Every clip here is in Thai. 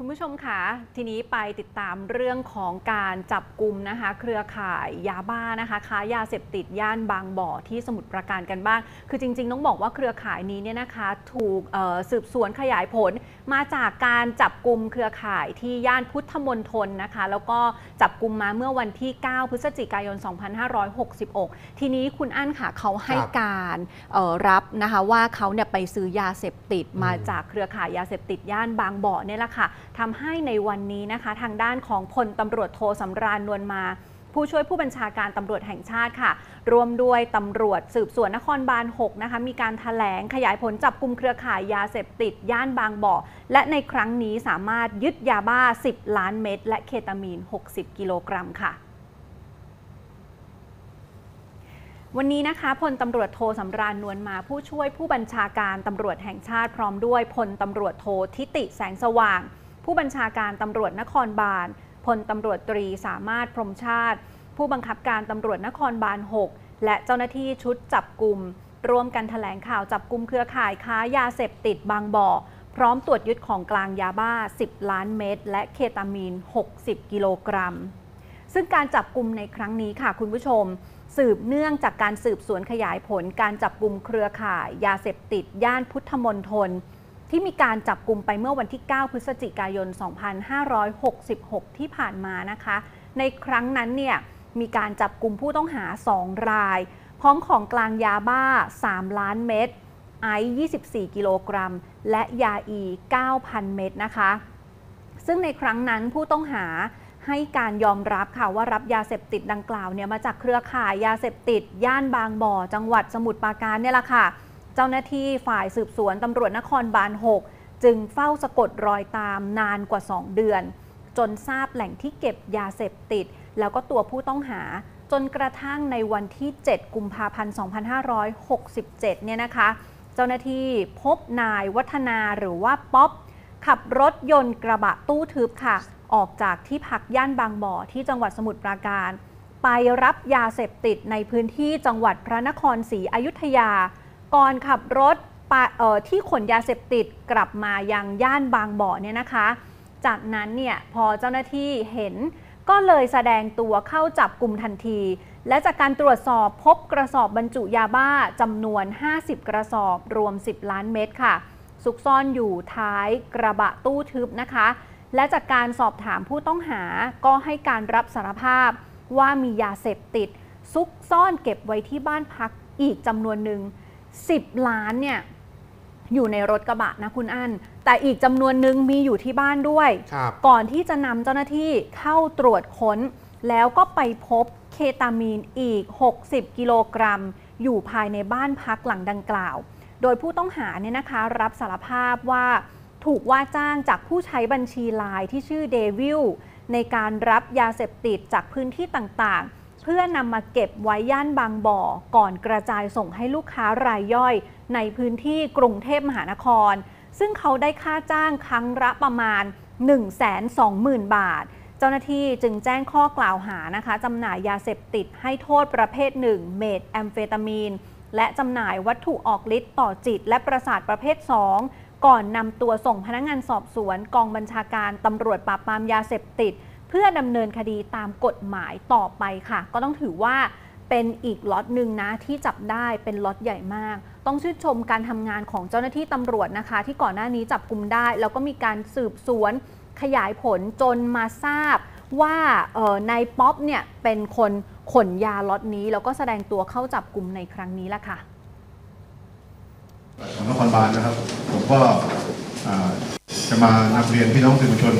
คุณผู้ชมคะทีนี้ไปติดตามเรื่องของการจับกลุ่มนะคะ เครือข่ายยาบ้านะคะค้ายาเสพติดย่านบางบ่อที่สมุทรปราการกันบ้าง คือจริงๆ ต้องบอกว่าเครือข่ายนี้เนี่ยนะคะถูกสืบสวนขยายผล มาจากการจับกลุ่มเครือข่ายที่ย่านพุทธมณฑลนะคะ แล้วก็จับกลุ่มมาเมื่อวันที่ 9 พฤศจิกายน 2566 ทีนี้คุณอั้นค่ะเขาให้การรับนะคะว่าเขาเนี่ยไปซื้อยาเสพติดมาจากเครือข่ายยาเสพติดย่านบางบ่อเนี่ยแหละค่ะ ทำให้ในวันนี้นะคะ ทางด้านของพลตำรวจโทสำราญนวลมา ผู้ช่วยผู้บัญชาการตำรวจแห่งชาติค่ะ รวมด้วยตำรวจสืบสวนนครบาล 6 นะคะ มีการถแถลงขยายผลจับกลุ่มเครือข่ายยาเสพติด ย่านบางบ่อ และในครั้งนี้สามารถยึดยาบ้า 10 ล้านเม็ดและเคตามีน 60 กิโลกรัมค่ะวันนี้นะคะพลตำรวจโทสำราญนวลมาผู้ช่วยผู้บัญชาการตำรวจแห่งชาติพร้อมด้วยพลตำรวจโททิติแสงสว่าง ผู้บัญชาการตำรวจนครบาลพลตำรวจตรีสามารถพรมชาติ ผู้บังคับการตำรวจนครบาล 6 และเจ้าหน้าที่ชุดจับกลุ่มร่วมกันแถลงข่าวจับกลุ่มเครือข่ายค้ายาเสพติดบางบ่อ พร้อมตรวจยึดของกลางยาบ้า 10 ล้านเม็ดและเคตามีน 60 กิโลกรัม ซึ่งการจับกลุ่มในครั้งนี้ค่ะคุณผู้ชม สืบเนื่องจากการสืบสวนขยายผลการจับกลุ่มเครือข่าย ยาเสพติดย่านพุทธมณฑล ที่มีการจับกลุ่มไปเมื่อวันที่ 9 พฤศจิกายน 2566 ที่ผ่านมานะคะ ในครั้งนั้นเนี่ยมีการจับกลุ่มผู้ต้องหา 2 ราย พร้อมของกลางยาบ้า 3 ล้านเม็ดไอซ์24 กิโลกรัม และยาอี 9,000 เม็ดนะคะ ซึ่งในครั้งนั้นผู้ต้องหาให้การยอมรับค่ะว่ารับยาเสพติดดังกล่าวเนี่ยมาจากเครือข่ายยาเสพติด ย่านบางบ่อ จังหวัดสมุทรปราการเนี่ยแหละค่ะ เจ้าหน้าที่ฝ่ายสืบสวนตำรวจนครบาล 6 จึงเฝ้าสะกดรอยตามนานกว่า 2 เดือน จนทราบแหล่งที่เก็บยาเสพติด แล้วก็ตัวผู้ต้องหา จนกระทั่งในวันที่ 7 กุมภาพันธ์ 2567 เนี่ยนะคะ เจ้าหน้าที่พบนายวัฒนาหรือว่าป๊อปขับรถยนต์กระบะตู้ทึบค่ะ ออกจากที่พักย่านบางบ่อที่จังหวัดสมุทรปราการ ไปรับยาเสพติดในพื้นที่จังหวัดพระนครศรีอยุธยา ก่อนขับรถที่ขนยาเสพติดกลับมายังย่านบางบ่อเนี่ยนะคะ จากนั้นเนี่ยพอเจ้าหน้าที่เห็นก็เลยแสดงตัวเข้าจับกลุ่มทันที และจากการตรวจสอบพบกระสอบบรรจุยาบ้าจำนวน 50 กระสอบรวม 10 ล้านเม็ดค่ะ ซุกซ่อนอยู่ท้ายกระบะตู้ทึบนะคะ และจากการสอบถามผู้ต้องหาก็ให้การรับสารภาพว่ามียาเสพติด ซุกซ่อนเก็บไว้ที่บ้านพักอีกจำนวนหนึ่ง 10 ล้านเนี่ยอยู่ในรถกระบะนะคุณอั้นแต่อีกจำนวนหนึ่งมีอยู่ที่บ้านด้วยครับก่อนที่จะนำเจ้าหน้าที่เข้าตรวจค้น แล้วก็ไปพบเคตามีนอีก 60 กิโลกรัม อยู่ภายในบ้านพักหลังดังกล่าว โดยผู้ต้องหาเนี่ยนะคะ รับสารภาพว่าถูกว่าจ้างจากผู้ใช้บัญชีไลน์ที่ชื่อเดวิลในการรับยาเสพติดจากพื้นที่ต่างๆเพื่อนำมาเก็บไว้ย่านบางบ่อ ก่อนกระจายส่งให้ลูกค้ารายย่อย ในพื้นที่กรุงเทพมหานคร ซึ่งเขาได้ค่าจ้างครั้งละประมาณ 120,000 บาท เจ้าหน้าที่จึงแจ้งข้อกล่าวหานะคะจำหน่ายยาเสพติดให้โทษประเภทหนึ่งเมทแอมเฟตามีน และจำหน่ายวัตถุออกฤทธิ์ต่อจิต และประสาทประเภท 2 ก่อนนำตัวส่งพนักงานสอบสวนกองบัญชาการตำรวจปราบปรามยาเสพติด เพื่อดำเนินคดีตามกฎหมายต่อไปค่ะ ก็ต้องถือว่าเป็นอีกล็อตหนึ่งนะที่จับได้เป็นล็อตใหญ่มาก ต้องชื่นชมการทำงานของเจ้าหน้าที่ตำรวจนะคะ ที่ก่อนหน้านี้จับกลุ่มได้ แล้วก็มีการสืบสวนขยายผลจนมาทราบว่าออนายป๊อปเนี่ยเป็นคนขนยาล็อตนี้ แล้วก็แสดงตัวเข้าจับกลุ่มในครั้งนี้ละค่ะของนครบาลนะครับ ผมก็อ่า จะมานำเรียนพี่น้องสื่อมวลชน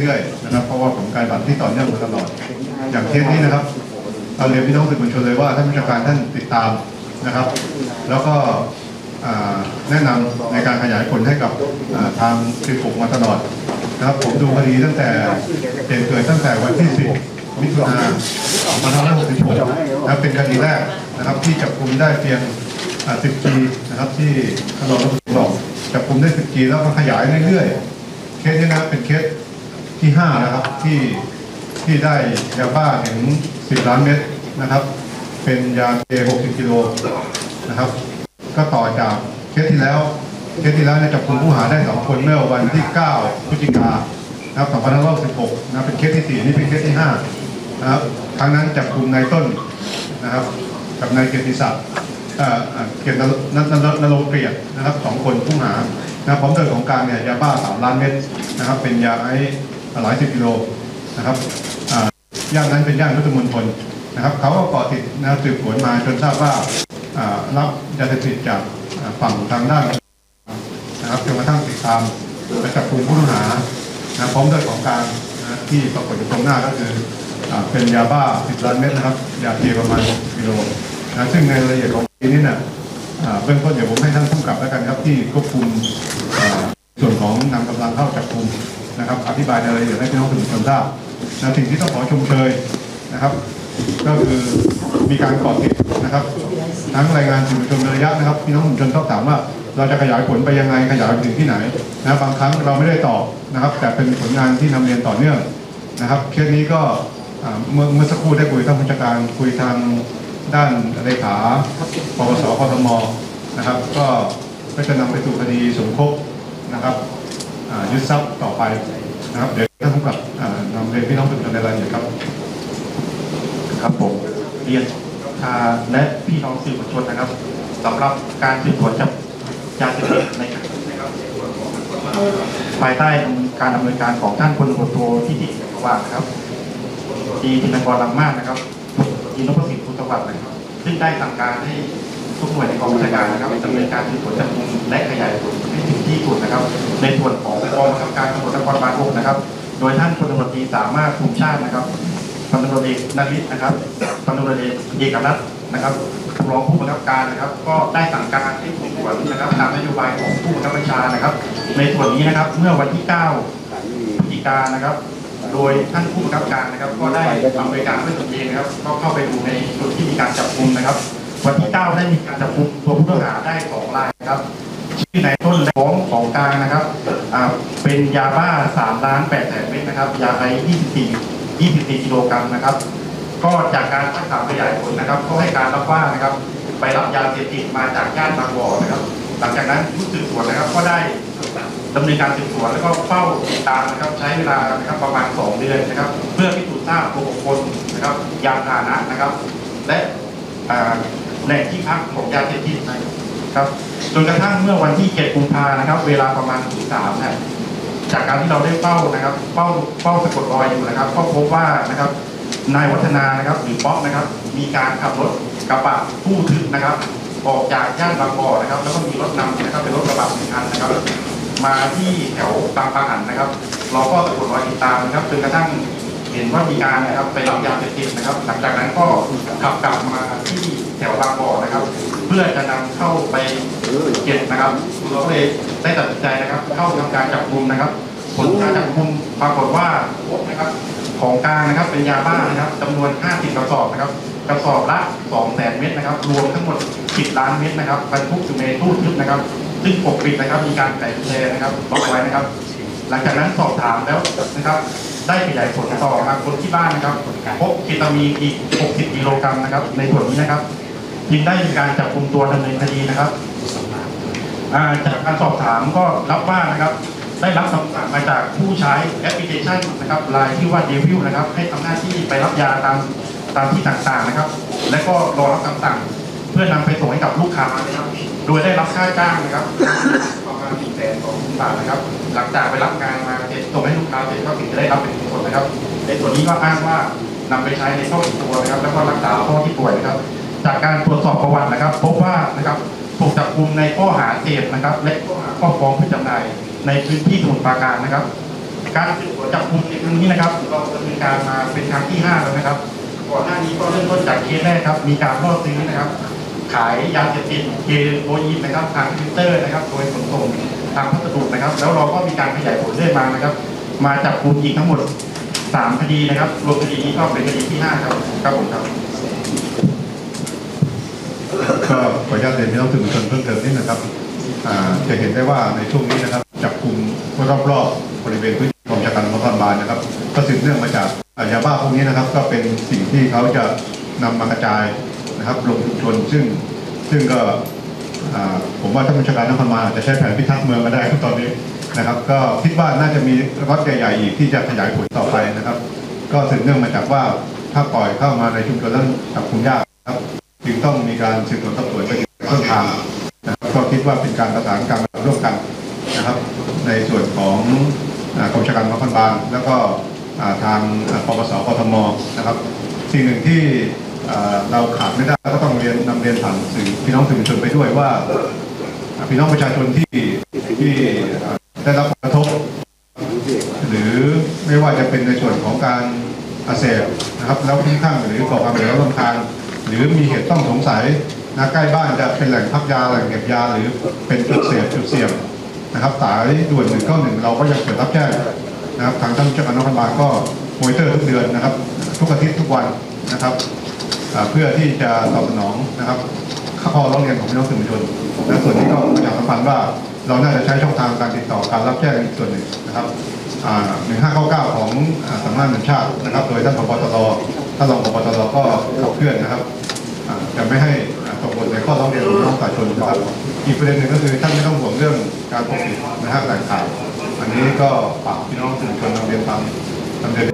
เรื่อยๆนะครับเพราะว่าผมการบัตรที่ต่อเนื่องมาตลอด อย่างเคสนี้นะครับเราเรียนพี่น้องสื่อมวลชนเลยว่าท่านผู้จัดการท่านติดตามนะครับ แล้วก็แนะนำในการขยายผลให้กับทางสืบปกมาตลอดนะครับ ผมดูคดีตั้งแต่เหตุเกิดตั้งแต่วันที่ 10 มิถุนายน2566นะครับเป็นคดีแรกนะครับที่จับกุมได้เพียง 10 G นะครับที่ท่านรองรัฐมนตรีบอกจับกลุ่มได้ 10 G แล้วก็ขยายเรื่อยๆ เคสนี้นะครับเป็นเคสที่5นะครับที่ที่ได้ยาบ้าถึง10ล้านเม็ดนะครับ เป็นยาเค60กิโลนะครับ ก็ต่อจากเคสที่แล้วเคสที่แล้วเนี่ยจับกุมผู้ต้องหาได้2คนเมื่อวันที่9พฤศจิกานะครับ2516นะครับหกนะเป็นเคสที่4นี่เป็นเคสที่5นะครับครั้งนั้นจับกลุ่มนายต้นนะครับ กับนายเกียรติศักดิ์เอ่อเอ่อเกียรตินรนนนรงเกียรตินะครับสองคนผู้หา นะพร้อมด้วยของกลางเนี่ยยาบ้า 3 ล้านเม็ดนะครับ เป็นยาไอหลายสิบกิโลนะครับอ่าย่านนั้นเป็นย่านพุทธมณฑลนะครับเขาก็เกาะติดนะสืบสวนมาจนทราบว่าอ่ารับยาเสพติดจากฝั่งทางด้านนะครับจนกระทั่งติดตามและจับกลุ่มผู้ต้องหานะพร้อมด้วยของกลางนะที่ปรากฏอยู่ตรงหน้าก็คืออ่าเป็นยาบ้า10ล้านเม็ดนะครับยาเคประมาณ6กิโลนะซึ่งในรายละเอียดของปีนี้เนี่ย เบื้องต้นเดี๋ยวผมให้ท่านผู้กับแล้วกันครับที่ควบคุมส่วนของนำกำลังเข้าจับกลุ่มนะครับ อธิบายในรายละเอียดให้พี่น้องสื่อมวลชนทราบนะสิ่งที่ต้องขอชมเชยนะครับ ก็คือมีการกาะติดนะครับ ทั้งรายงานสื่อมวลชนเป็นระยะนะครับพี่น้องสื่อมวลชนต้องถามว่า เราจะขยายผลไปยังไงขยายไปถึงที่ไหนนะบางครั้งเราไม่ได้ตอบนะครับ แต่เป็นผลงานที่นำเรียนต่อเนื่องนะครับเคสนี้ก็เมื่อเมื่อสักครู่ได้คุยท่านผู้จัดการคุยทาง ด้านเลขาปปสกทมนะครับ ก็ก็จะนำไปสู่คดีสมคบนะครับยึดทรัพย์ต่อไปนะครับเดี๋ยวท่านผู้กำกับนำเรียนพี่น้องสื่อมวลชนในรายละเอียดครับครับผมเรียนทาและพี่น้องสื่อมวลชนนะครับสำหรับการสืบสวนจับยาเสพติดในภายใต้การดำเนินการของท่านพลตรวจโทที่ติว่าครับดีธินกรลังมากนะครับ อินทรประสิทธิ์พุทธวัฒน์นะครับ ซึ่งได้สั่งการให้ทุกหน่วยในกองบัญชาการนะครับดำเนินการสืบสวนจับกุมและขยายผลให้ถึงที่สุดนะครับ ในส่วนของกองบังคับการตำรวจนครบาล6นะครับ โดยท่านพลตำรวจตรีสามารถภูมิชาตินะครับพันตำรวจเอกนริศนะครับพันตำรวจเอกเอกนัทนะครับรองผู้บังคับการนะครับ ก็ได้สั่งการให้ผู้ตรวจนะครับตามนโยบายของผู้บังคับบัญชานะครับ ในส่วนนี้นะครับเมื่อวันที่ 9พฤศจิกายนนะครับ โดยท่านผู้บังคับการนะครับ ก็ได้ทำบริการด้วยตนเองนะครับ ก็เข้าไปดูในจุดที่มีการจับกุมนะครับ วันที่ 9 ได้มีการจับกุมตัวผู้ต้องหาได้สองรายนะครับชื่อนายต้นและของของกลางนะครับเป็นยาบ้า3ล้าน8แสนเม็ดนะครับ ยาไอซ์24 24กิโลกรัมนะครับ ก็จากการสักถามขยายผลนะครับ ก็ให้การรับว่านะครับ ไปรับยาเสพติดมาจากย่านบางบ่อนะครับ หลังจากนั้นชุดสืบสวนนะครับก็ได้ ดำเนินการสืบสวนแล้วก็เฝ้าติดตามนะครับใช้เวลานะครับประมาณ 2 เดือนนะครับ เพื่อพิสูจน์ทราบตัวบุคคลนะครับยานพาหนะนะครับ และแหล่งที่พักของยาเสพติดนะครับจนกระทั่งเมื่อวันที่ 7 กุมภานะครับ เวลาประมาณตีสามนะจากการที่เราได้เฝ้านะครับเฝ้าเฝ้าสะกดรอยอยู่นะครับ ก็พบว่านะครับนายวัฒนานะครับหรือป๊อกนะครับ มีการขับรถกระบะผู้ทึบนะครับออกจากย่านบางบ่อนะครับ แล้วก็มีรถนำนะครับเป็นรถกระบะหนึ่งคันนะครับ มาที่แถวบางปะหันนะครับ เราก็สะกดรอยติดตามนะครับจนกระทั่งเห็นว่ามีการนะครับไปรับยาเสพติดนะครับ หลังจากนั้นก็ขับกลับมาที่แถวบางบ่อนะครับ เพื่อจะนำเข้าไปเก็บนะครับเราก็เลยได้ตัดสินใจนะครับ เข้าทำการจับกลุมนะครับ ผลการจับกลุมปรากฏว่าพบนะครับ ของกลางนะครับเป็นยาบ้านะครับจำนวน 50กระสอบนะครับกระสอบละ2แสนเม็ดนะครับ รวมทั้งหมด 10 ล้านเม็ดนะครับบรรทุกอยู่ในตู้ทึบนะครับ ซึ่งปกปิดนะครับมีการใส่กุญแจนะครับล็อกไว้นะครับ หลังจากนั้นสอบถามแล้วนะครับ ได้ขยายผลต่อมาคนที่บ้านนะครับพบเคตามีนอีก 60 กิโลกรัมนะครับ ในส่วนนี้นะครับจึงได้มีการจับกลุ่มตัวดำเนินคดีนะครับจากการสอบถามก็รับว่านะครับ ได้รับคำสั่งมาจากผู้ใช้แอปพลิเคชันนะครับไลน์ที่ว่าเดวิลนะครับ ให้ทำหน้าที่ไปรับยาตาม ตามที่ต่างๆนะครับ และก็รอรับคำสั่งเพื่อนำไปส่งให้กับลูกค้านะครับ โดยได้รับค่าจ้างนะครับประมาณสี่แสนสองพันบาทนะครับ หลังจากไปรับงานมาเสร็จส่งให้ลูกค้าเสร็จก็ถึงจะได้รับเป็นผลนะครับ ในส่วนนี้ก็อ้างว่านำไปใช้ในข้อติดตัวนะครับ แล้วก็รักษาข้อที่ป่วยนะครับ จากการตรวจสอบประวัตินะครับ พบว่านะครับถูกจับกุมในข้อหาเสพนะครับ และข้อหาครอบครองเพื่อจำหน่ายในพื้นที่สมุทรปราการนะครับ การจับกุมในครั้งนี้นะครับเราดำเนินการมาเป็นครั้งที่ห้าแล้วนะครับ ก่อนหน้านี้ก็เริ่มต้นจากเคสแรกครับ มีการล่อซื้อนะครับ ขายยาเสพติดเฮโรอีนนะครับทางทวิตเตอร์นะครับ โดยขนส่งทางพัสดุนะครับ แล้วเราก็มีการขยายผลเรื่อยมานะครับ มาจับกลุ่มอีกทั้งหมดสามคดีนะครับ รวมคดีนี้ก็เป็นคดีที่ห้าครับ ครับผมครับ ก็ขออนุญาตเรียนพี่น้องสื่อมวลชนเพิ่มเติมนิดนะครับจะเห็นได้ว่าในช่วงนี้นะครับ จับกลุ่มรอบๆบริเวณพื้นที่กองบัญชาการรวจนครบาลนะครับ ก็สืบเนื่องมาจาก ยาบ้าพวกนี้นะครับก็เป็นสิ่งที่เขาจะนำมากระจายนะครับลงชุมชนซึ่งซึ่งก็ผมว่าท่านบัญชาการนครบาลอาจจะใช้แผนพิทักษ์เมืองก็ได้ตอนนี้นะครับ ก็คิดว่าน่าจะมีรถใหญ่ๆอีกที่จะขยายผลต่อไปนะครับ ก็สืบเนื่องมาจากว่าถ้าปล่อยเข้ามาในชุมชนแล้วจับคุมยากครับจึงต้องมีการสืบสวนสอบสวนไปถึงต้นทางนะครับก็คิดว่าเป็นการประสานการร่วมกันนะครับ ในส่วนของอ่ากรมชาการนครบาลแล้วก็ ทางปปสกทมนะครับ สิ่งหนึ่งที่เราขาดไม่ได้ก็ต้องเรียนนำเรียนผ่านสื่อพี่น้องสื่อมวลชนไปด้วยว่า พี่น้องประชาชนที่ที่ได้รับผลกระทบ หรือไม่ว่าจะเป็นในส่วนของการอาเสบนะครับแล้วทิ้งข้างหรือก่อความเดือดร้อนรำคาญหรือมีเหตุต้องสงสัยนะใกล้บ้านจะเป็นแหล่งพักยาแหล่งเก็บยาหรือเป็นจุดเสียบจุดเสี่ยงนะครับสายด่วนหนึ่งเก้าหนึ่งเราก็ยังเปิดรับแจ้ง นะครับทางท่านเจ้าคณะนครบาลก็มอนิเตอร์ทุกเดือนนะครับ ทุกอาทิตย์ทุกวันนะครับเพื่อที่จะตอบสนองนะครับข้อร้องเรียนของพี่น้องสื่อมวลชนและส่วนนี้ก็ประชาสัมพันธ์ว่าเราน่าจะใช้ช่องทางการติดต่อการรับแจ้งอีกส่วนหนึ่งนะครับ1599 ของอ่าสำนักงานชาตินะครับ โดยท่านผบตรท่านรองผบตรก็ขับเคลื่อนนะครับจะไม่ให้ตกหล่นในข้อร้องเรียนของพี่น้องประชาชนนะครับอีกประเด็นหนึ่งก็คือท่านไม่ต้องห่วงเรื่องการปกปิดนะฮะแหล่งข่าว อันนี้ก็ฝากพี่น้องสื่อมวลชนนำเรียนตามนำเนิน